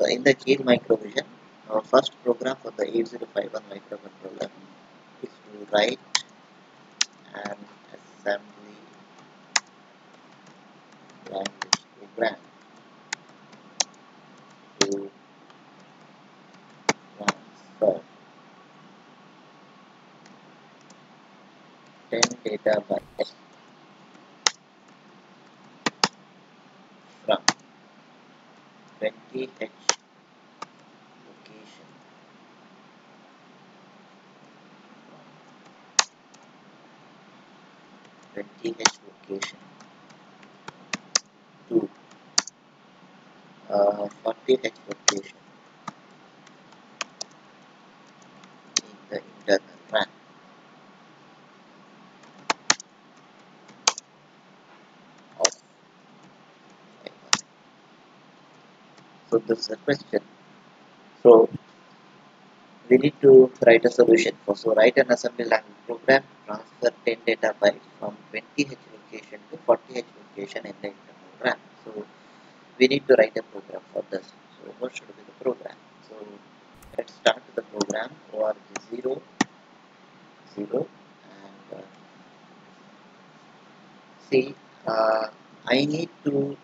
So in the Keil Microvision, our first program for the 8051 microcontroller is to write an assembly language program. To transfer 10 data bytes from 20H location. From 20H location. To uh, 40H location in the internal RAM. of Python. So this is a question. So we need to write a solution for so write an assembly language program transfer 10 data bytes from 20h location to 40h location in the internal RAM. So we need to write a program for this. So what should be the program? So let's start the program org 0 0 and uh, see uh, I need to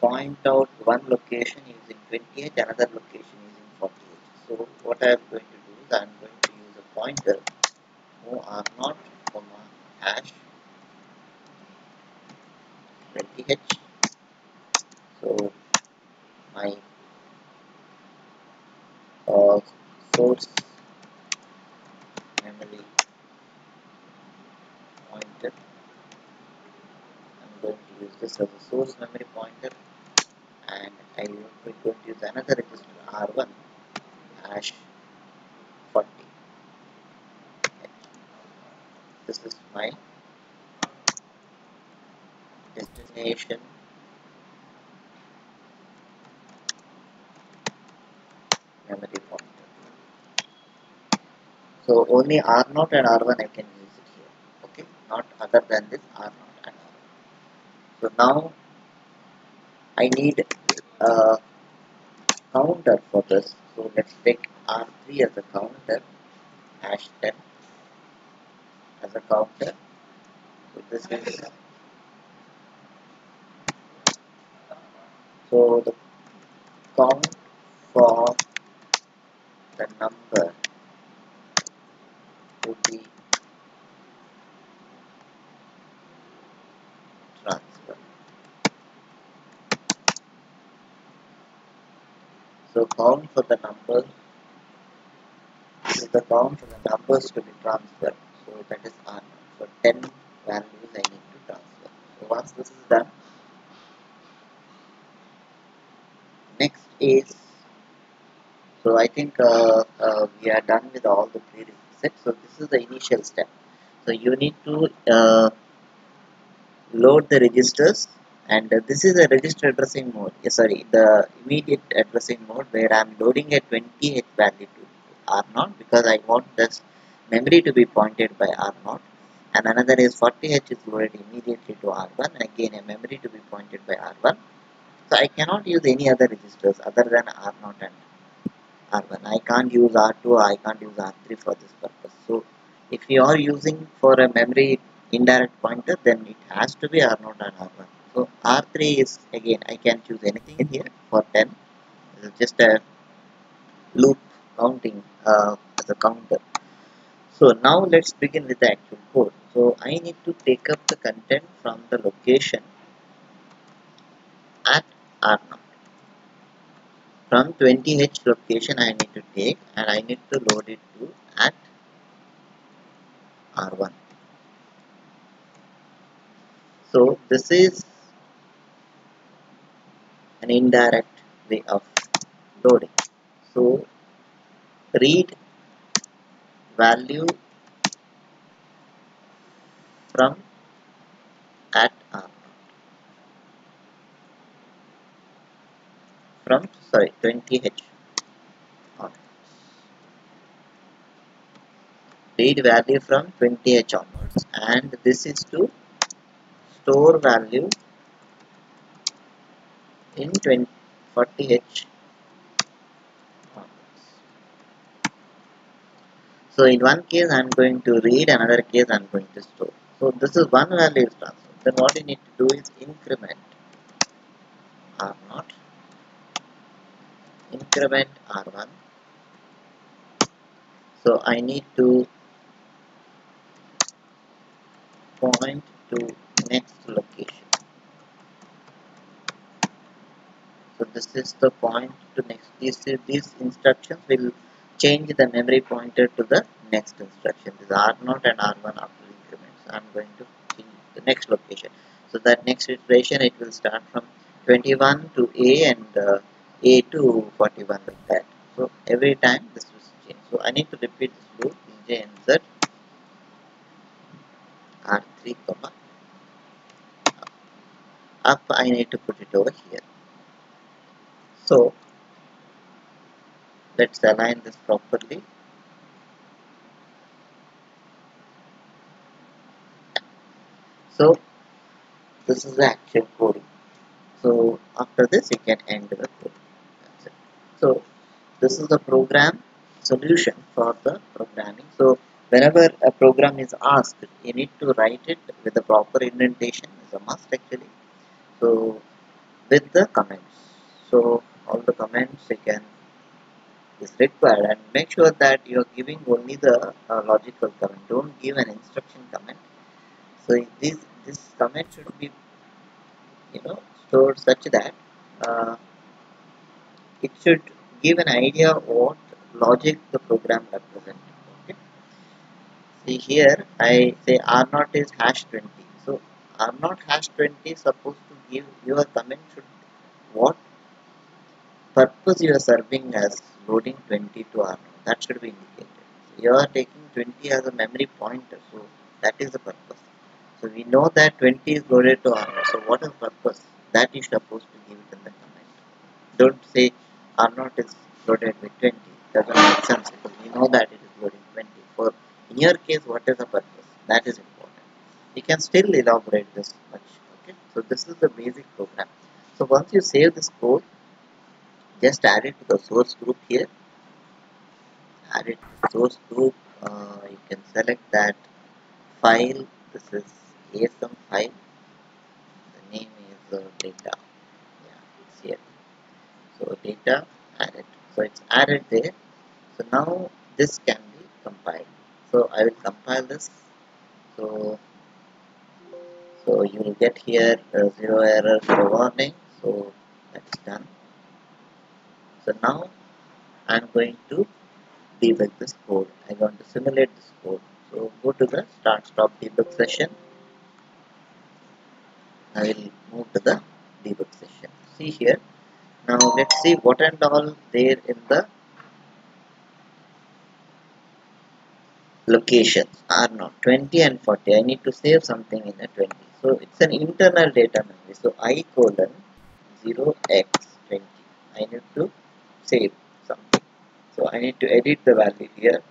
point out one location using 20h another location using 40h so what I am going to do is I am going to use a pointer. Move r0 comma hash 20h so my uh, source memory pointer I'm as a source memory pointer and I am going to use another register R1 hash 40 this is my destination. Memory pointer. So only R0 and R1 I can use it here. Okay? Not other than this R0 and R1 so now I need a counter for this. So let's take R3 as a counter hash 10 as a counter. So this is so the count for the number to be transferred so count for the number is the count for the numbers to be transferred. So that is R. So 10 values I need to transfer. So once this is done next is so I think uh, uh, we are done with all the prerequisites. So this is the initial step. So you need to uh, load the registers and uh, this is a register addressing mode. Yeah, sorry the immediate addressing mode where I'm loading a 20h value to R0 because I want this memory to be pointed by R0 and another is 40h is loaded immediately to R1 and again a memory to be pointed by R1 so I cannot use any other registers other than R0 and R1 I can't use R2 I can't use R3 for this purpose. So if you are using for a memory indirect pointer then it has to be R0 and R1 so R3 is again I can choose anything in here for 10 just a loop counting uh, as a counter. So now let's begin with the actual code. So I need to take up the content from the location at R0 from 20h location I need to take and I need to load it to at R1 so this is an indirect way of loading. So read value from at R0 from sorry 20h onwards. read value from 20h onwards. And this is to store value in 20, 40H. So in one case I'm going to read, another case I'm going to store. So this is one value transfer. Then what you need to do is increment R0, increment R1. So I need to point to next location. So this is the point to next. These, these instructions will change the memory pointer to the next instruction. This R0 and R1 after increments. I'm going to the next location. So that next iteration it will start from 21 to A and uh, A to 41 like that. So every time this will change. So I need to repeat this loop j djnz R3 comma up I need to put it over here. So let's align this properly. So this is the actual coding. So after this you can end the code so this is the program solution for the programming. So whenever a program is asked you need to write it with the proper indentation. Is a must actually. So with the comments. So all the comments you can is required and make sure that you are giving only the uh, logical comment. Don't give an instruction comment. So this this comment should be you know stored such that uh, it should give an idea what logic the program represents. Okay? See here i say r naught is hash 20 so r naught hash 20 supposed to give your comment should what purpose you are serving as loading 20 to R0. That should be indicated. So you are taking 20 as a memory pointer. So that is the purpose. So we know that 20 is loaded to R0. So what is purpose? That is supposed to give it in the comment. Don't say R0 is loaded with 20. Doesn't make sense because we know that it is loading 20. For in your case, what is the purpose? That is important. We can still elaborate this much. Okay. So this is the basic program. So once you save this code, just add it to the source group here. Add it to source group. Uh, you can select that file. This is asm file. The name is uh, data. Yeah it's here. So data added so it's added there. So now this can be compiled. So i will compile this. So so you will get here uh, zero error warning so that's done so now I'm going to debug this code. I'm going to simulate this code. So go to the start stop debug session. I will move to the debug session. See here. Now let's see what and all there in the locations are not 20 and 40. I need to save something in the 20. So it's an internal data memory. So i colon 0x20. I need to save something so I need to edit the value here.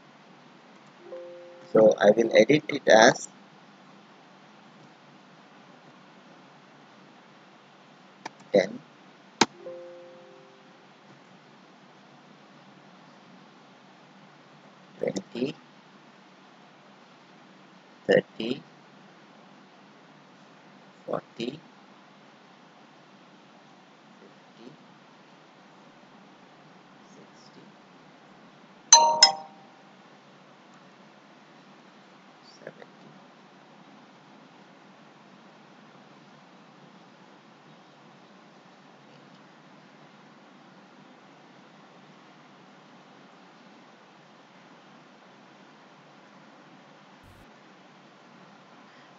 So I will edit it as ten. Twenty. Thirty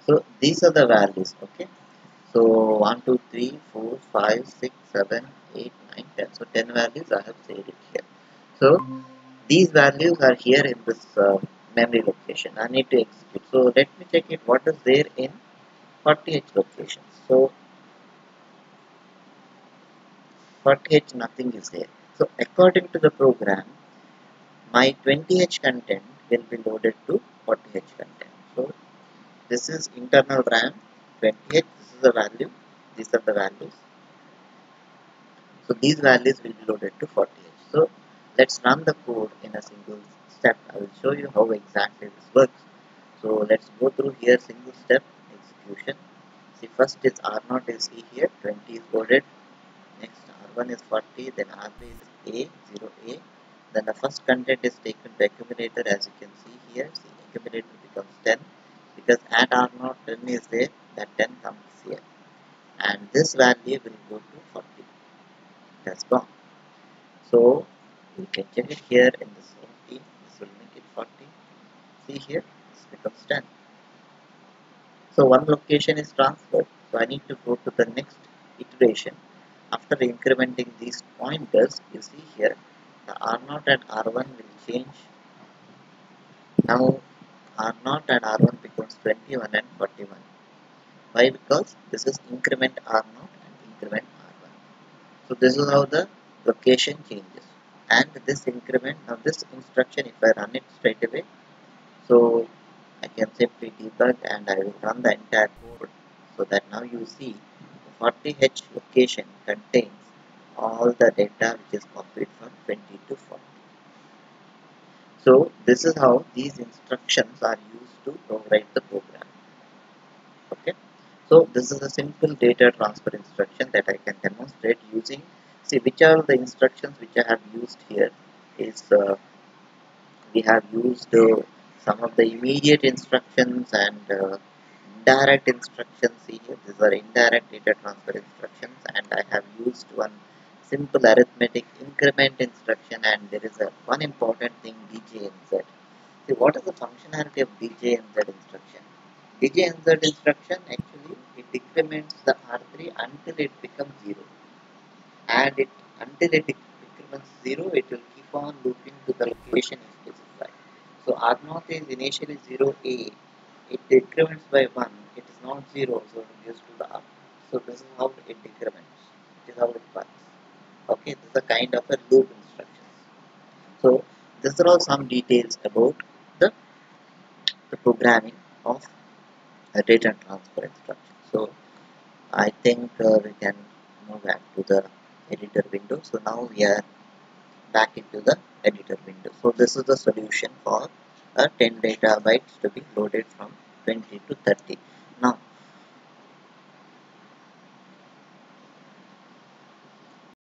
So these are the values, okay? So 1, 2, 3, 4, 5, 6, 7, 8, 9, 10. So 10 values I have saved it here. So these values are here in this uh, memory location. I need to execute. So let me check it what is there in 40h locations. So 40h nothing is there. So according to the program, my 20h content will be loaded to 40h content. So this is internal RAM 20h. This is the value. These are the values. So these values will be loaded to 40h. So let's run the code in a single step I will show you how exactly this works so let's go through here single step execution see first is R0 is see here 20 is loaded next R1 is 40 then R3 is A 0A then the first content is taken to accumulator as you can see here see accumulator becomes 10 because at R0 10 is there that 10 comes here. And this value will go to 40 that's gone so we can check it here in this 40 this will make it 40 see here this becomes 10 so one location is transferred. So I need to go to the next iteration. After incrementing these pointers you see here the R0 and R1 will change. Now R0 and R1 becomes 21 and 41 why? Because this is increment R0 and increment R1 so this is how the location changes. And this increment now this instruction if I run it straight away so I can simply debug and I will run the entire code. So that now you see the 40H location contains all the data which is copied from 20 to 40 so this is how these instructions are used to write the program. Okay? So this is a simple data transfer instruction that I can demonstrate using see which are the instructions which I have used here is uh, we have used uh, some of the immediate instructions and uh, indirect instructions. Here these are indirect data transfer instructions and I have used one simple arithmetic increment instruction and there is a one important thing DJNZ see what is the functionality of DJNZ instruction? DJNZ instruction actually it decrements the R3 until it becomes 0 and it until it increments 0 it will keep on looping to the location specify so r0 is initially 0a it decrements by 1 it is not 0 so it goes to the up so this is how it decrements. This is how it works okay this is a kind of a loop instruction so these are all some details about the the programming of a data transfer instruction so I think uh, we can move back to the editor window. So now we are back into the editor window. So this is the solution for a 10 data bytes to be loaded from 20 to 30